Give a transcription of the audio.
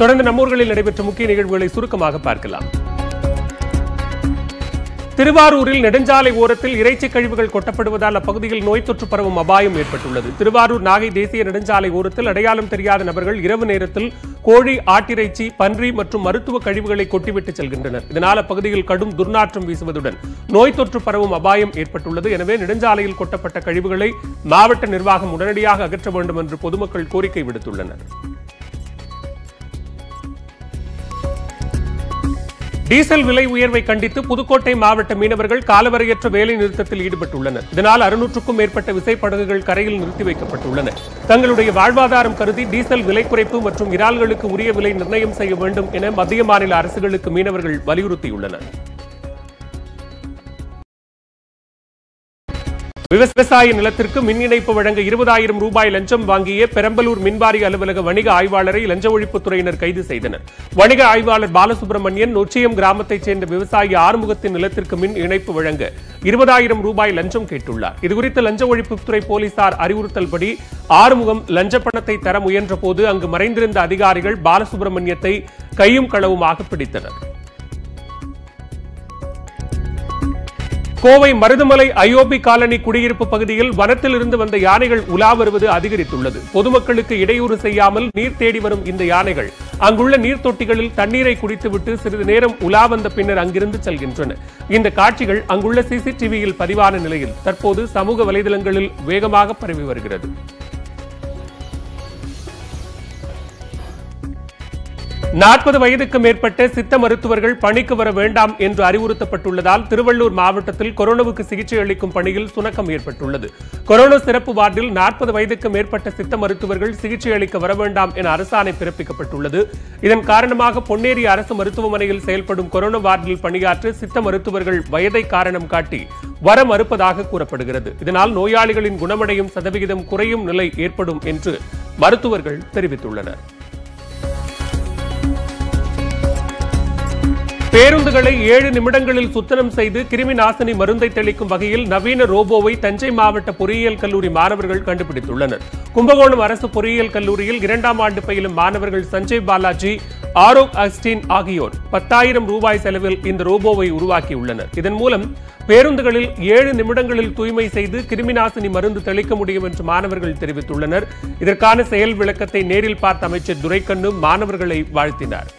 தொடர்ந்து நம்மூர்களில் நடைபெற்ற முக்கிய நிகழ்வுகளை சுருக்கமாக பார்க்கலாம். திருவாரூரில் நெடுஞ்சாலை ஓரத்தில் இறைச்சி கழிவுகள் கொட்டப்படுவதால் அப்பகுதியில் நோய் தொற்று பரவும் அபாயம் ஏற்பட்டுள்ளது. திருவாரூர் நாகை தேசிய நெடுஞ்சாலை ஓரத்தில் அடையாளம் தெரியாத நபர்கள் இரவு நேரத்தில் கோழி ஆட்டிறைச்சி பன்றி மற்றும் மருத்துவ கழிவுகளை கொட்டிவிட்டு செல்கின்றனர். இதனால் அப்பகுதியில் கடும் துர்நாற்றம் வீசுவதுடன் நோய் தொற்று பரவும் அபாயம் ஏற்பட்டுள்ளது. எனவே நெடுஞ்சாலையில் கொட்டப்பட்ட கழிவுகளை மாவட்ட நிர்வாகம் உடனடியாக அகற்ற வேண்டும் என்று பொதுமக்கள் கோரிக்கை விடுத்துள்ளனர். டீசல் விலை உயர்வை கண்டித்து புதுக்கோட்டை மாவட்ட மீனவர்கள் காலவரையற்ற வேலை நிறுத்தத்தில் ஈடுபட்டுள்ளனர். இதனால் அறுநூற்றுக்கும் மேற்பட்ட விசைப்படகுகள் கரையில் நிறுத்தி வைக்கப்பட்டுள்ளன. தங்களுடைய வாழ்வாதாரம் கருதி டீசல் விலை குறைப்பு மற்றும் இறால்களுக்கு உரிய விலை நிர்ணயம் செய்ய வேண்டும் என மத்திய மாநில அரசுகளுக்கு மீனவர்கள் வலியுறுத்தியுள்ளனர். விவசாய நிலத்திற்கு மின் இணைப்பு வழங்க இருபதாயிரம் ரூபாய் லஞ்சம் வாங்கிய பெரம்பலூர் மின்வாரிய அலுவலக வணிக ஆய்வாளரை லஞ்ச ஒழிப்புத்துறையினர் கைது செய்தனர். வணிக ஆய்வாளர் பாலசுப்ரமணியன் நொச்சியம் கிராமத்தைச் சேர்ந்த விவசாயி ஆறுமுகத்தின் நிலத்திற்கு மின் இணைப்பு வழங்க இருபதாயிரம் ரூபாய் லஞ்சம் கேட்டுள்ளார். இதுகுறித்து லஞ்ச ஒழிப்புத்துறை போலீசார் அறிவுறுத்தல்படி ஆறுமுகம் லஞ்ச பணத்தை தர முயன்றபோது அங்கு மறைந்திருந்த அதிகாரிகள் பாலசுப்ரமணியத்தை கையும் களவுமாக பிடித்தனர். கோவை மருதுமலை ஐஓபி காலனி குடியிருப்பு பகுதியில் வனத்தில் இருந்து வந்த யானைகள் உலா வருவது அதிகரித்துள்ளது. பொதுமக்களுக்கு இடையூறு செய்யாமல் நீர் தேடி வரும் இந்த யானைகள் அங்குள்ள நீர் தொட்டிகளில் தண்ணீரை குடித்துவிட்டு சிறிது நேரம் உலா வந்த பின்னர் அங்கிருந்து செல்கின்றன. இந்த காட்சிகள் அங்குள்ள சிசிடிவியில் பதிவான நிலையில் தற்போது சமூக வலைதளங்களில் வேகமாக பரவி வருகிறது. நாற்பது வயதுக்கு மேற்பட்ட சித்த மருத்துவர்கள் பணிக்கு வர வேண்டாம் என்று அறிவுறுத்தப்பட்டுள்ளதால் திருவள்ளூர் மாவட்டத்தில் கொரோனாவுக்கு சிகிச்சை அளிக்கும் பணியில் சுணக்கம் ஏற்பட்டுள்ளது. கொரோனா சிறப்பு வார்டில் நாற்பது வயதுக்கு மேற்பட்ட சித்த மருத்துவர்கள் சிகிச்சை அளிக்க வர வேண்டாம் என அரசாணை பிறப்பிக்கப்பட்டுள்ளது. இதன் காரணமாக பொன்னேரி அரசு மருத்துவமனையில் செயல்படும் கொரோனா வார்டில் பணியாற்ற சித்த மருத்துவர்கள் வயதை காரணம் காட்டி வர மறுப்பதாக கூறப்படுகிறது. இதனால் நோயாளிகளின் குணமடையும் சதவிகிதம் குறையும் நிலை ஏற்படும் என்று மருத்துவர்கள் தெரிவித்துள்ளனர். பேருந்துகளை ஏழு நிமிடங்களில் சுத்தனம் செய்து கிருமி நாசினி மருந்தை தெளிக்கும் வகையில் நவீன ரோபோவை தஞ்சை மாவட்ட பொறியியல் கல்லூரி மாணவர்கள் கண்டுபிடித்துள்ளனர். கும்பகோணம் அரசு பொறியியல் கல்லூரியில் இரண்டாம் ஆண்டு பயிலும் மாணவர்கள் சஞ்சய் பாலாஜி ஆரோக் அஸ்டின் ஆகியோர் பத்தாயிரம் ரூபாய் செலவில் இந்த ரோபோவை உருவாக்கியுள்ளனர். இதன் மூலம் பேருந்துகளில் ஏழு நிமிடங்களில் தூய்மை செய்து கிருமிநாசினி மருந்து தெளிக்க முடியும் என்று மாணவர்கள் தெரிவித்துள்ளனர். இதற்கான செயல் விளக்கத்தை நேரில் பார்த்த அமைச்சர் துரைக்கண்ணு மாணவர்களை வாழ்த்தினார்.